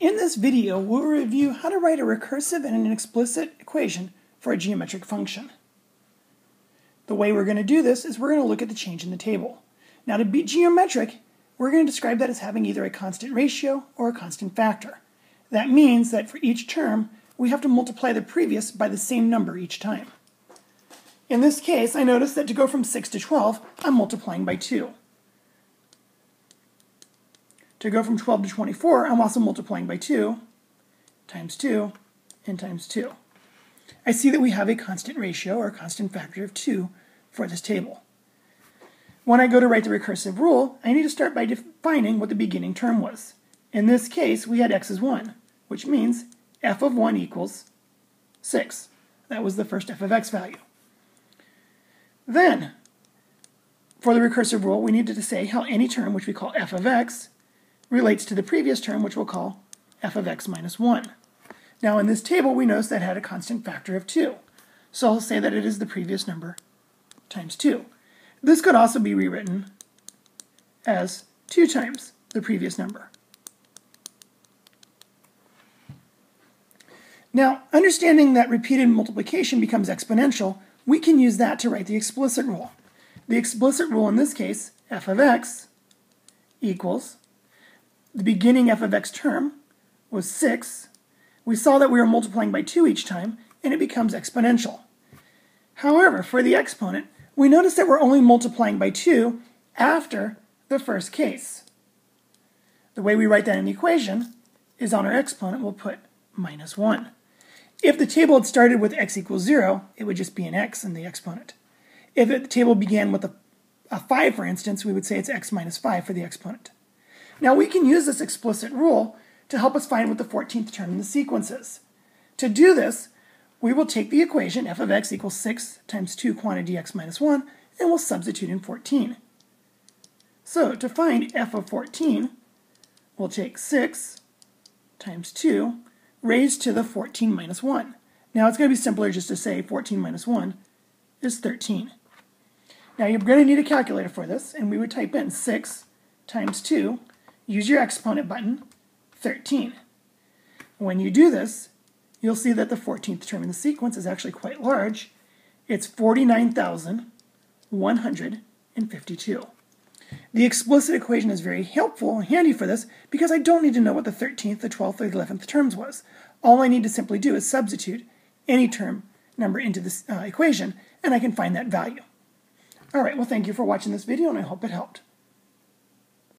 In this video, we'll review how to write a recursive and an explicit equation for a geometric function. The way we're going to do this is we're going to look at the change in the table. Now to be geometric, we're going to describe that as having either a constant ratio or a constant factor. That means that for each term, we have to multiply the previous by the same number each time. In this case, I notice that to go from 6 to 12, I'm multiplying by 2. To go from 12 to 24, I'm also multiplying by 2 times 2 and times 2. I see that we have a constant ratio or constant factor of 2 for this table. When I go to write the recursive rule, I need to start by defining what the beginning term was. In this case, we had x is 1, which means f of 1 equals 6. That was the first f of x value. Then, for the recursive rule, we needed to say how any term, which we call f of x, relates to the previous term, which we'll call f of x minus 1. Now in this table, we notice that had a constant factor of 2. So I'll say that it is the previous number times 2. This could also be rewritten as 2 times the previous number. Now, understanding that repeated multiplication becomes exponential, we can use that to write the explicit rule. The explicit rule in this case, f of x equals the beginning f of x term was 6, we saw that we were multiplying by 2 each time, and it becomes exponential. However, for the exponent, we notice that we're only multiplying by 2 after the first case. The way we write that in the equation is on our exponent, we'll put minus 1. If the table had started with x equals 0, it would just be an x in the exponent. If the table began with a, a 5, for instance, we would say it's x minus 5 for the exponent. Now we can use this explicit rule to help us find what the 14th term in the sequence is. To do this, we will take the equation f of x equals 6 times 2 quantity x minus 1, and we'll substitute in 14. So to find f of 14, we'll take 6 times 2 raised to the 14 minus 1. Now it's going to be simpler just to say 14 minus 1 is 13. Now you're going to need a calculator for this, and we would type in 6 times 2 use your exponent button, 13. When you do this, you'll see that the 14th term in the sequence is actually quite large. It's 49,152. The explicit equation is very helpful and handy for this because I don't need to know what the 13th, the 12th, or the 11th terms was. All I need to simply do is substitute any term number into this uh, equation and I can find that value. All right, well thank you for watching this video and I hope it helped.